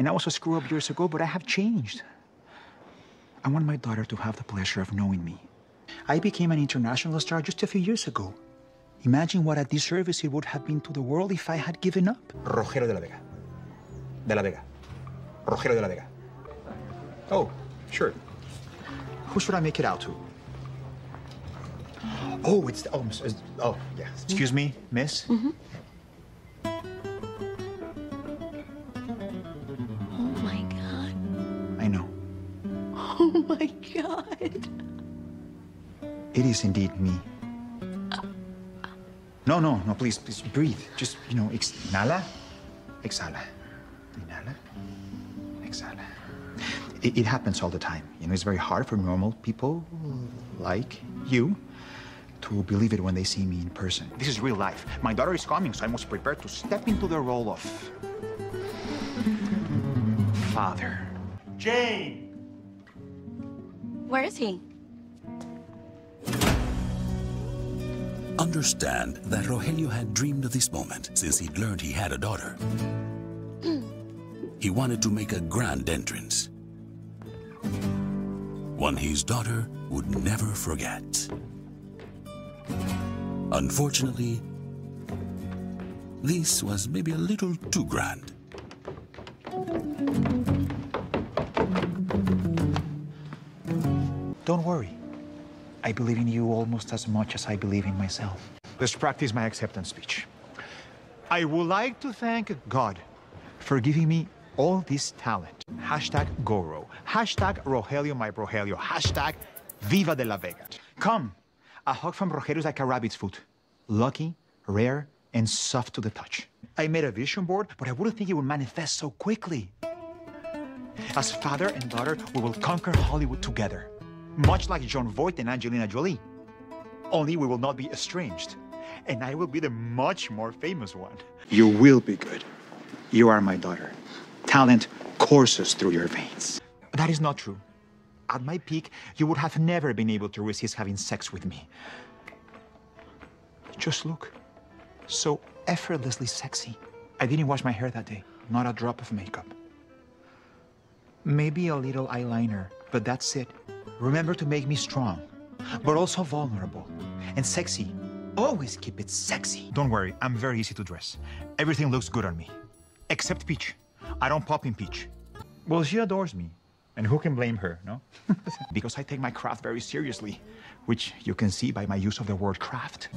And I was a screw up years ago, but I have changed. I want my daughter to have the pleasure of knowing me. I became an international star just a few years ago. Imagine what a disservice it would have been to the world if I had given up. Rogelio de la Vega. De la Vega. Rogelio de la Vega. Oh, sure. Who should I make it out to? Oh, it's oh, oh, yeah. Hmm? Excuse me, miss. Oh my god. It is indeed me. No, no, no, please, please breathe. Just, you know, ex- inhala, exhala. Inhala, exhala. It, it happens all the time. You know, it's very hard for normal people like you to believe it when they see me in person. This is real life. My daughter is coming, so I must prepare to step into the role of father. Jane! Where is he? Understand that Rogelio had dreamed of this moment since he'd learned he had a daughter. He wanted to make a grand entrance. One his daughter would never forget. Unfortunately, this was maybe a little too grand. Don't worry. I believe in you almost as much as I believe in myself. Let's practice my acceptance speech. I would like to thank God for giving me all this talent. Hashtag Goro. Hashtag Rogelio my Brogelio. Hashtag Viva de la Vega. Come. A hug from Rogelio is like a rabbit's foot. Lucky, rare, and soft to the touch. I made a vision board, but I wouldn't think it would manifest so quickly. As father and daughter, we will conquer Hollywood together. Much like Jon Voight and Angelina Jolie. Only we will not be estranged. And I will be the much more famous one. You will be good. You are my daughter. Talent courses through your veins. That is not true. At my peak, you would have never been able to resist having sex with me. Just look. So effortlessly sexy. I didn't wash my hair that day. Not a drop of makeup. Maybe a little eyeliner, but that's it. Remember to make me strong, but also vulnerable and sexy. Always keep it sexy. Don't worry, I'm very easy to dress. Everything looks good on me, except Peach. I don't pop in Peach. Well, she adores me. And who can blame her, no? because I take my craft very seriously, which you can see by my use of the word craft.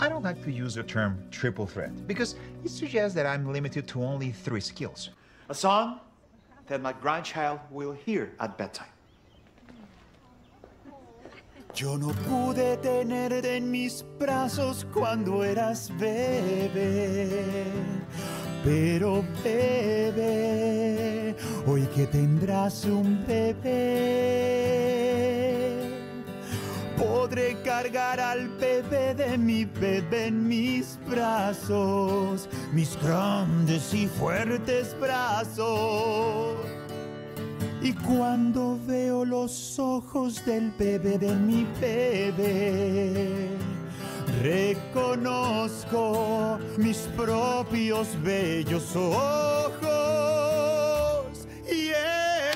I don't like to use the term triple threat because it suggests that I'm limited to only three skills. A song that my grandchild will hear at bedtime. Yo no pude tenerte en mis brazos cuando eras bebé. Pero bebé, hoy que tendrás un bebé, podré cargar al bebé de mi bebé en mis brazos, mis grandes y fuertes brazos. Y cuando veo los ojos del bebé de mi bebé, reconozco mis propios bellos ojos. Yeah.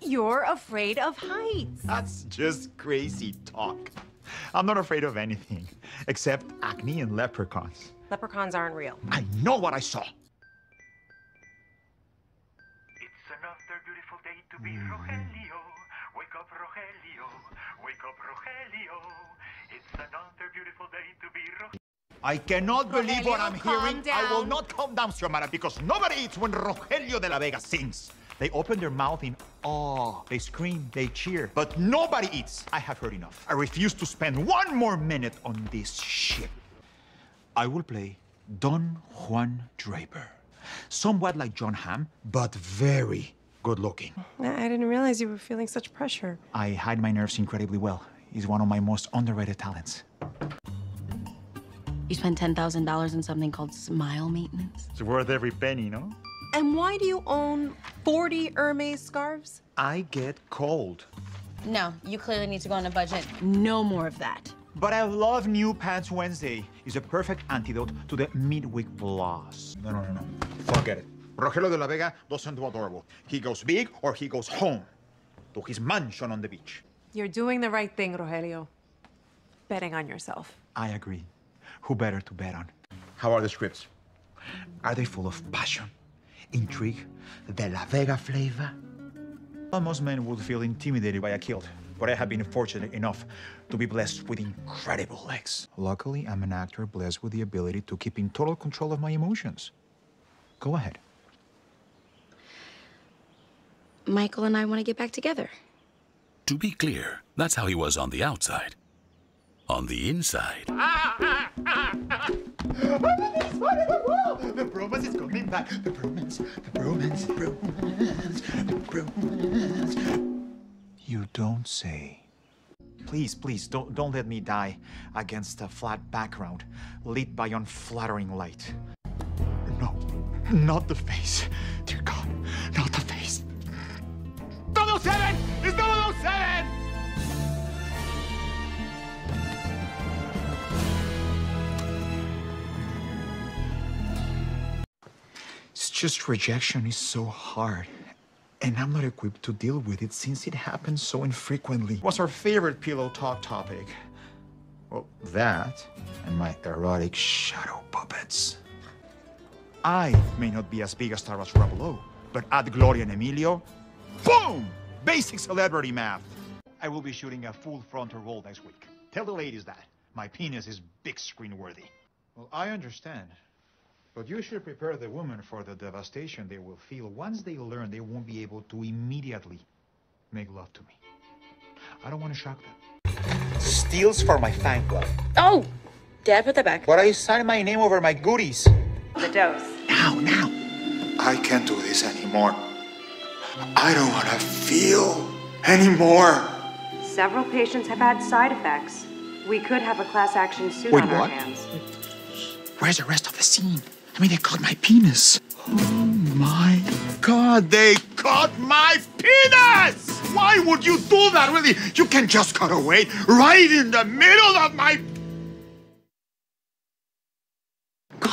You're afraid of heights. That's just crazy talk. I'm not afraid of anything except acne and leprechauns. Leprechauns aren't real. I know what I saw. To be mm. Rogelio. Wake up, Rogelio. Wake up, Rogelio. It's another beautiful day to be Rogelio. I cannot believe what I'm calm hearing. I will not calm down, Xiomara, because nobody eats when Rogelio de la Vega sings. They open their mouth in awe. They scream, they cheer. But nobody eats. I have heard enough. I refuse to spend one more minute on this shit. I will play Don Juan Draper. Somewhat like Jon Hamm, but very good looking. I didn't realize you were feeling such pressure. I hide my nerves incredibly well. He's one of my most underrated talents. You spent $10,000 on something called smile maintenance. It's worth every penny, no? And why do you own 40 Hermes scarves? I get cold. No, you clearly need to go on a budget. No more of that. But I love New Pants Wednesday. It's a perfect antidote to the midweek blues. No, no, no, no. Forget it. Rogelio de la Vega doesn't do adorable. He goes big or he goes home to his mansion on the beach. You're doing the right thing, Rogelio. Betting on yourself. I agree. Who better to bet on? How are the scripts? Are they full of passion, intrigue, de la Vega flavor? Well, most men would feel intimidated by a kilt, but I have been fortunate enough to be blessed with incredible legs. Luckily, I'm an actor blessed with the ability to keep in total control of my emotions. Go ahead. Michael and I want to get back together. To be clear, that's how he was on the outside. On the inside, The bromance is coming back. The bromance, the bromance, bromance, bromance. You don't say. Please, please, don't, don't let me die against a flat background lit by unflattering light. No, not the face. Dear God, not the face. 007! It's 007! It's just rejection is so hard. And I'm not equipped to deal with it since it happens so infrequently. What's our favorite pillow talk topic? Well, that and my erotic shadow puppets. I may not be as big a star as Rabelo, but add Gloria and Emilio, boom! Basic celebrity math. I will be shooting a full frontal role next week. Tell the ladies that. My penis is big screen worthy. Well, I understand. But you should prepare the women for the devastation they will feel once they learn they won't be able to immediately make love to me. I don't want to shock them. Steals for my fan club. Oh! Dad, put that back. But I signed my name over my goodies. The dose. Now, now. I can't do this anymore. I don't want to feel anymore. Several patients have had side effects. We could have a class action suit Wait, on our what? hands. Where's the rest of the scene? I mean, they cut my penis. Oh my god, they cut my penis! Why would you do that, really? You can just cut away right in the middle of my.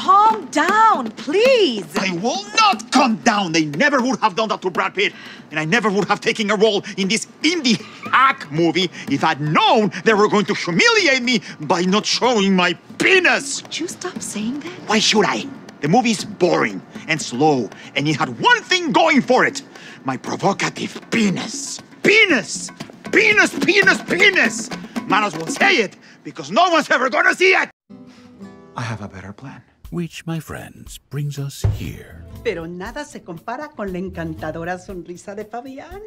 Calm down, please. I will not calm down. They never would have done that to Brad Pitt. And I never would have taken a role in this indie hack movie if I'd known they were going to humiliate me by not showing my penis. Would you stop saying that? Why should I? The movie's boring and slow, and it had one thing going for it my provocative penis. Penis! Penis, penis, penis! Might as well say it, because no one's ever gonna see it! I have a better plan. Which, my friends, brings us here. Pero nada se compara con la encantadora sonrisa de Fabián.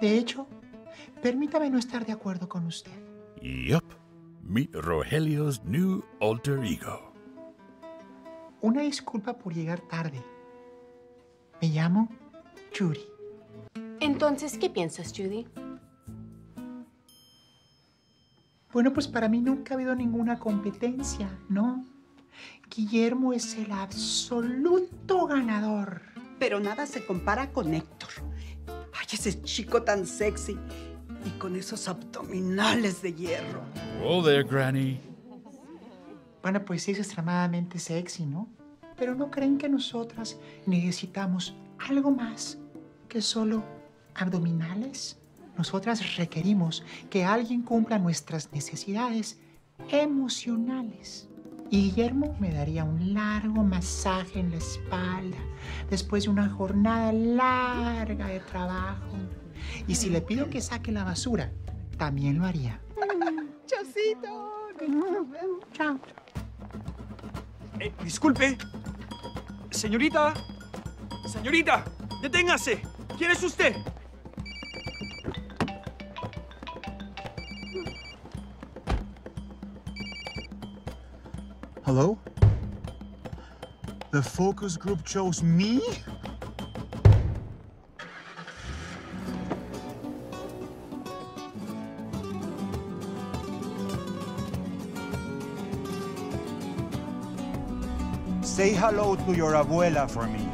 De hecho, permítame no estar de acuerdo con usted. Yup. Meet Rogelio's new alter ego. Una disculpa por llegar tarde. Me llamo Yuri. Entonces, ¿qué piensas, Judy? Bueno, pues para mí nunca ha habido ninguna competencia, ¿no? Guillermo es el absoluto ganador. Pero nada se compara con Héctor. Ay, ese chico tan sexy. Y con esos abdominales de hierro. Whoa there, Granny. Bueno, pues sí es extremadamente sexy, ¿no? Pero ¿no creen que nosotras necesitamos algo más que solo abdominales? Nosotras requerimos que alguien cumpla nuestras necesidades emocionales. Y Guillermo me daría un largo masaje en la espalda después de una jornada larga de trabajo. Y si le pido que saque la basura, también lo haría. Chocito. Chao. Eh, disculpe. Señorita. Señorita, deténgase. ¿Quién es usted? Hello? The focus group chose me? Say hello to your abuela for me.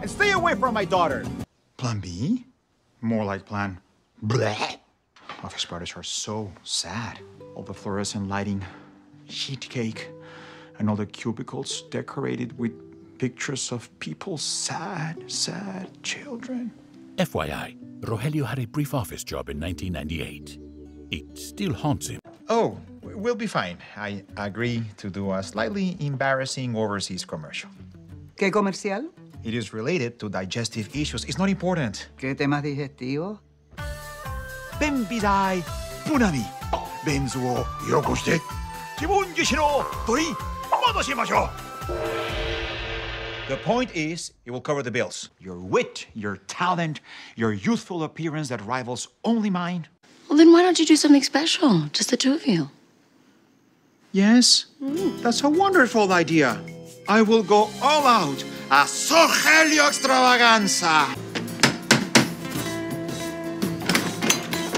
And stay away from my daughter. Plan B? More like plan. Bleh. office parties are so sad. All the fluorescent lighting, sheet cake, and other cubicles decorated with pictures of people, sad, sad children. FYI, Rogelio had a brief office job in 1998. It still haunts him. Oh, we'll be fine. I agree to do a slightly embarrassing overseas commercial. ¿Qué comercial? It is related to digestive issues. It's not important. ¿Qué temas digestivos? Benbidai Punami. Benzuo Yokoshite. Kibun Gishino Tori ンゾをよこして自分自身を取り戻しましょう The point is, it will cover the bills. Your wit, your talent, your youthful appearance that rivals only mine. Well, then why don't you do something special? Just the two of you. Yes, that's a wonderful idea. I will go all out. A Sogelio extravaganza.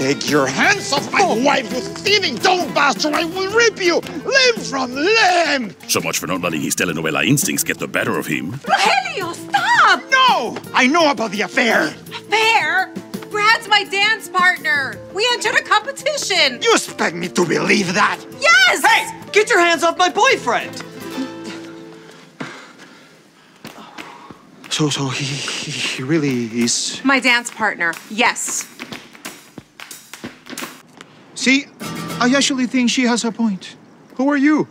Take your hands off my wife, you thieving dome bastard! I will rip you limb from limb! So much for not letting his telenovela instincts get the better of him. Rogelio, stop! No! I know about the affair! Fair? Brad's my dance partner. We entered a competition. You expect me to believe that? Yes! Hey! Get your hands off my boyfriend! So, so he, he, he really is. My dance partner. Yes. See, I actually think she has a point. Who are you?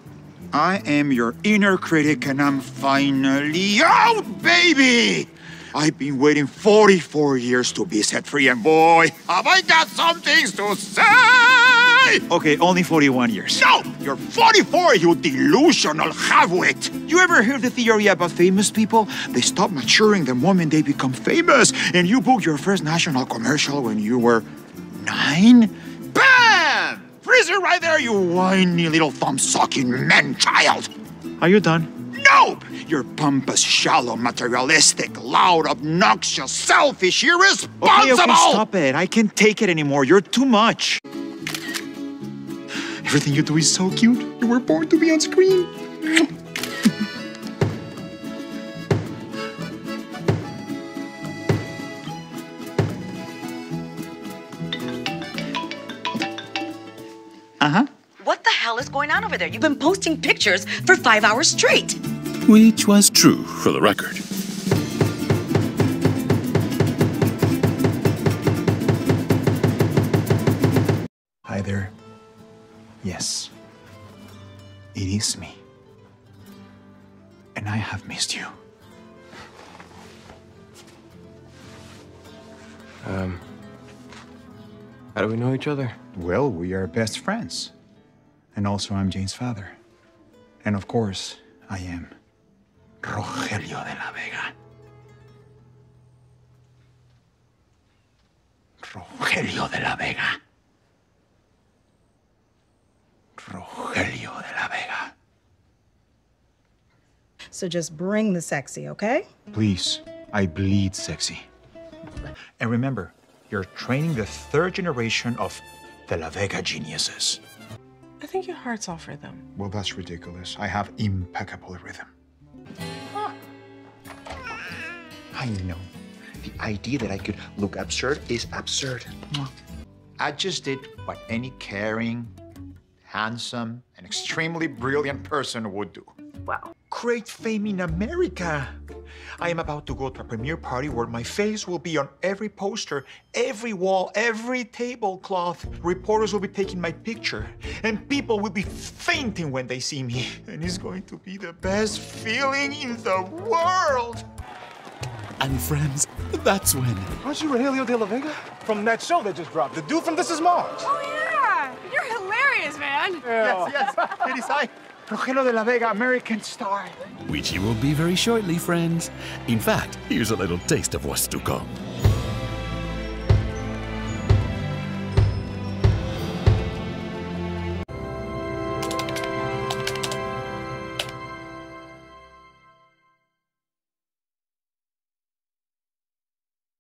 I am your inner critic, and I'm finally out, baby! I've been waiting 44 years to be set free, and boy, have I got some things to say! Okay, only 41 years. No! You're 44, you delusional halfwit! You ever heard the theory about famous people? They stop maturing the moment they become famous, and you booked your first national commercial when you were nine? You whiny little thumb-sucking man-child! Are you done? Nope! You're pompous, shallow, materialistic, loud, obnoxious, selfish, irresponsible! Okay, okay, stop it. I can't take it anymore. You're too much. Everything you do is so cute. You were born to be on screen. Uh-huh. What the hell is going on over there? You've been posting pictures for five hours straight. Which was true, for the record. Hi there. Yes. It is me. And I have missed you. Um, how do we know each other? Well, we are best friends. And also, I'm Jane's father. And of course, I am Rogelio de la Vega. Rogelio de la Vega. Rogelio de la Vega. So just bring the sexy, okay? Please, I bleed sexy. And remember, you're training the third generation of the La Vega geniuses. I think your heart's all for them. Well, that's ridiculous. I have impeccable rhythm. I know. The idea that I could look absurd is absurd. I just did what any caring, handsome, and extremely brilliant person would do. Wow. Great fame in America. I am about to go to a premiere party where my face will be on every poster, every wall, every tablecloth. Reporters will be taking my picture, and people will be fainting when they see me. And it's going to be the best feeling in the world. And friends, that's when. Aren't you Rogelio de la Vega? From that show that just dropped. The dude from This Is Mars. Oh, yeah. You're hilarious, man. Yes, yes. It is I, Rogelio de la Vega, American star. Which he will be very shortly, friends. In fact, here's a little taste of what's to come.